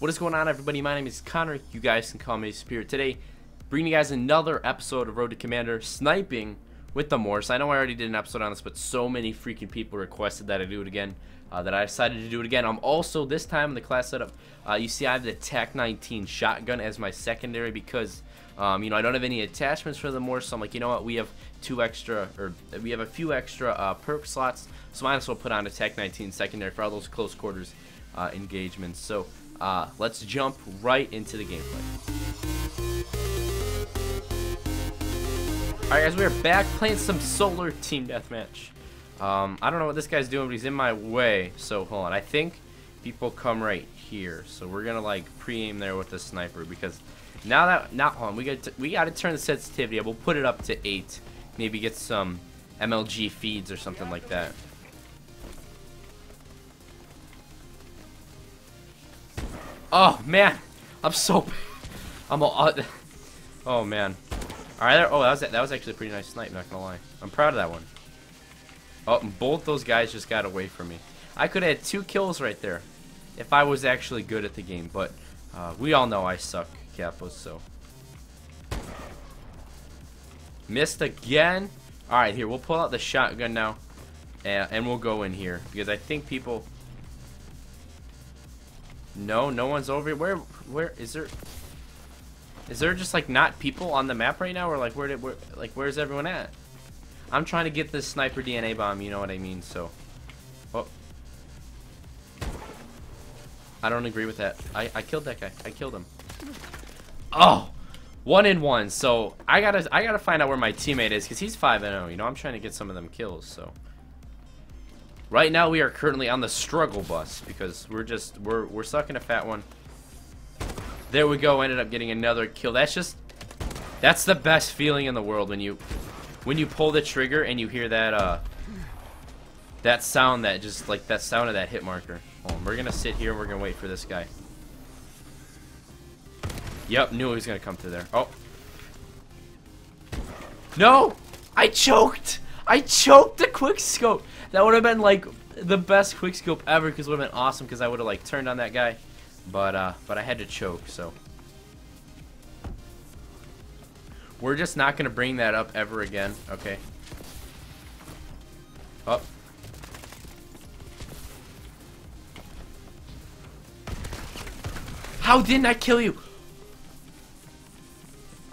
What is going on, everybody? My name is Connor. You guys can call me Spirit. Today, bringing you guys another episode of Road to Commander sniping with the MORS. I know I already did an episode on this, but so many freaking people requested that I do it again uh, that I decided to do it again. I'm also, this time in the class setup, uh, you see I have the TAC-19 shotgun as my secondary because, um, you know, I don't have any attachments for the MORS, so I'm like, you know what, we have two extra, or we have a few extra uh, perk slots, so might as well put on a TAC-19 secondary for all those close quarters uh, engagements. So uh, let's jump right into the gameplay. Alright guys, we are back playing some Solar Team Deathmatch. Um, I don't know what this guy's doing, but he's in my way. So hold on, I think people come right here. So we're gonna like pre-aim there with the sniper because now that now hold on, we got we got to turn the sensitivity up. We'll put it up to eight. Maybe get some MLG feeds or something like that. Oh man, I'm so I'm. Uh, oh man. All right. Oh, that was that was actually a pretty nice snipe. Not gonna lie. I'm proud of that one. Oh, both those guys just got away from me. I could have had two kills right there if I was actually good at the game, but uh, we all know I suck, Capos, so. Missed again. All right, here, we'll pull out the shotgun now, and, and we'll go in here, because I think people... No, no one's over here. Where, where, is there... Is there just, like, not people on the map right now, or, like, where did, where, like, where's everyone at? I'm trying to get this sniper DNA bomb, you know what I mean, so... Oh. I don't agree with that. I, I killed that guy. I killed him. Oh! One in one, so I gotta I gotta find out where my teammate is, because he's 5 0, you know, I'm trying to get some of them kills, so... Right now we are currently on the struggle bus, because we're just, we're, we're sucking a fat one. There we go, ended up getting another kill. That's just, that's the best feeling in the world when you when you pull the trigger and you hear that uh that sound that just like that sound of that hit marker. Oh, we're gonna sit here and we're gonna wait for this guy. Yep, knew he was gonna come through there. Oh. No! I choked! I choked the quick scope! That would have been like the best quick scope ever because it would have been awesome because I would have like turned on that guy. But uh but I had to choke, so We're just not going to bring that up ever again. Okay. Up. How didn't I kill you?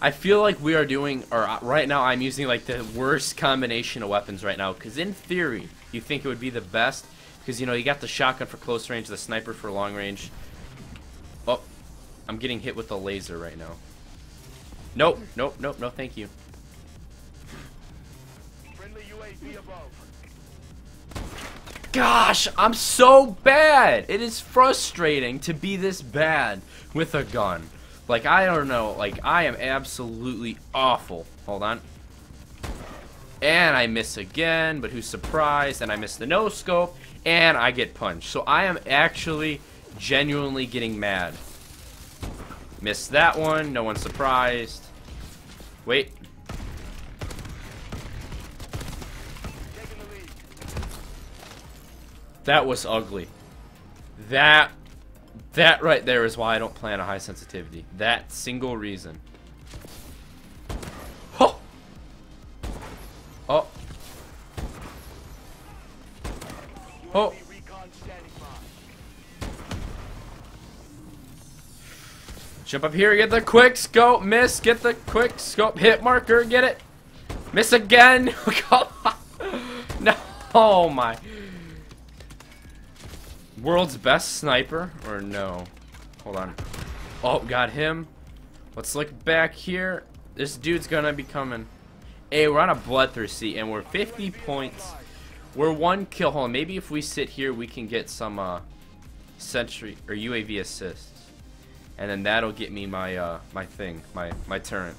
I feel like we are doing, or right now I'm using like the worst combination of weapons right now. Because in theory, you think it would be the best. Because, you know, you got the shotgun for close range, the sniper for long range. Oh, I'm getting hit with the laser right now. Nope, nope, nope, no thank you. Gosh, I'm so bad. It is frustrating to be this bad with a gun. Like, I don't know. Like, I am absolutely awful. Hold on. And I miss again, but who's surprised? And I miss the no-scope, and I get punched. So I am actually genuinely getting mad. Missed that one. No one's surprised. Wait. That was ugly. That that right there is why I don't plan a high sensitivity. That single reason. Oh. Oh. Oh. Jump up here, get the quick scope, miss, get the quick scope, hit marker, get it. Miss again. no, oh my. World's best sniper, or no? Hold on. Oh, got him. Let's look back here. This dude's gonna be coming. Hey, we're on a bloodthirsty, and we're 50 points. We're one kill. Hold on, maybe if we sit here, we can get some uh, sentry or UAV assist and then that'll get me my uh, my thing, my my turret.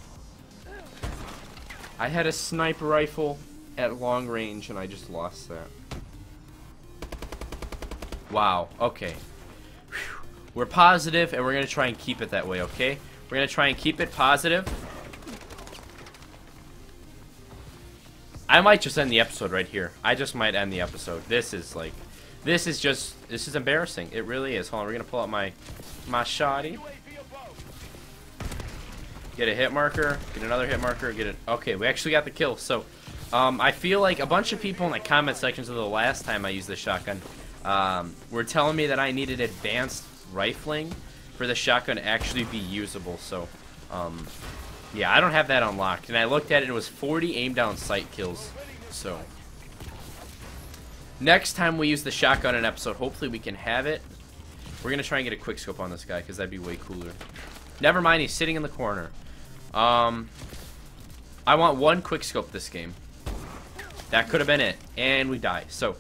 I had a sniper rifle at long range, and I just lost that. Wow. Okay. Whew. We're positive, and we're gonna try and keep it that way. Okay. We're gonna try and keep it positive. I might just end the episode right here. I just might end the episode. This is like, This is just, this is embarrassing. It really is. Hold on, we're going to pull out my, my shoddy. Get a hit marker, get another hit marker, get it. Okay, we actually got the kill. So, um, I feel like a bunch of people in the comment sections of the last time I used the shotgun um, were telling me that I needed advanced rifling for the shotgun to actually be usable. So, um, yeah, I don't have that unlocked. And I looked at it, it was 40 aim down sight kills. So, next time we use the shotgun in episode, hopefully we can have it. We're going to try and get a quick scope on this guy because that'd be way cooler. Never mind, he's sitting in the corner. Um, I want one quick scope this game. That could have been it. And we die. So,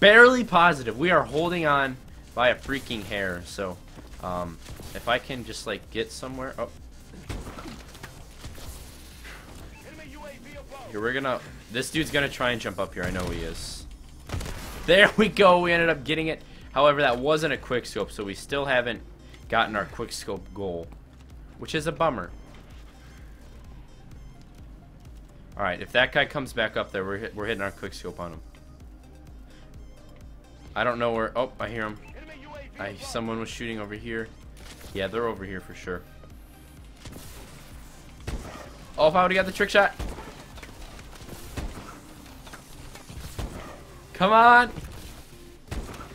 barely positive. We are holding on by a freaking hair. So, um, if I can just, like, get somewhere. Oh. Here, we're gonna... This dude's gonna try and jump up here. I know he is. There we go. We ended up getting it. However, that wasn't a quick scope, so we still haven't gotten our quick scope goal. Which is a bummer. Alright, if that guy comes back up there, we're, hit, we're hitting our quick scope on him. I don't know where... Oh, I hear him. I Someone was shooting over here. Yeah, they're over here for sure. Oh, if I would've got the trick shot. Come on.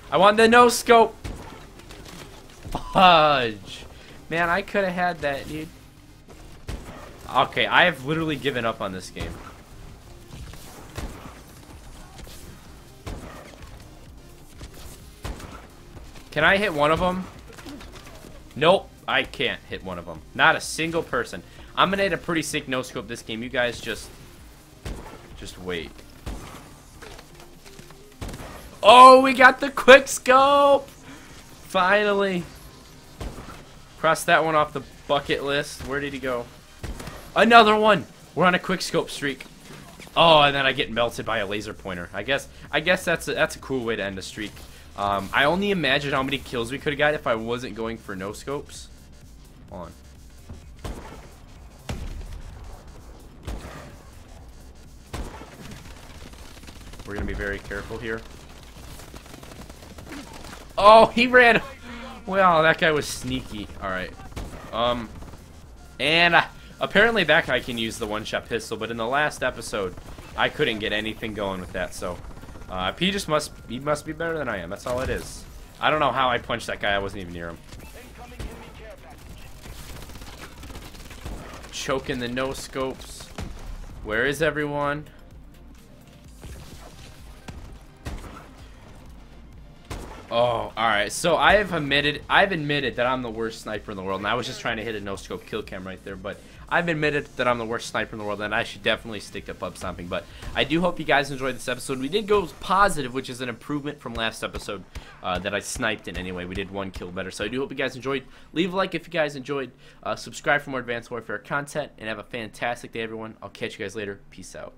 I want the no scope. Fudge. Man, I could have had that, dude. Okay, I have literally given up on this game. Can I hit one of them? Nope, I can't hit one of them. Not a single person. I'm gonna hit a pretty sick no-scope this game. You guys just... Just wait. Oh, we got the quick scope! Finally. Cross that one off the bucket list. Where did he go? Another one! We're on a quick scope streak. Oh, and then I get melted by a laser pointer. I guess I guess that's a, that's a cool way to end a streak. Um, I only imagine how many kills we could have got if I wasn't going for no scopes. Hold on. We're gonna be very careful here. Oh, he ran. Well, that guy was sneaky. All right. Um, and. Uh, Apparently that guy can use the one-shot pistol, but in the last episode, I couldn't get anything going with that, so... Uh, P just must, he must be better than I am, that's all it is. I don't know how I punched that guy, I wasn't even near him. Choking the no-scopes. Where is everyone? Oh, alright. So I have admitted I've admitted that I'm the worst sniper in the world, and I was just trying to hit a no-scope kill cam right there, but I've admitted that I'm the worst sniper in the world, and I should definitely stick to pub stomping. But I do hope you guys enjoyed this episode. We did go positive, which is an improvement from last episode uh, that I sniped in anyway. We did one kill better. So I do hope you guys enjoyed. Leave a like if you guys enjoyed. Uh, subscribe for more Advanced Warfare content, and have a fantastic day, everyone. I'll catch you guys later. Peace out.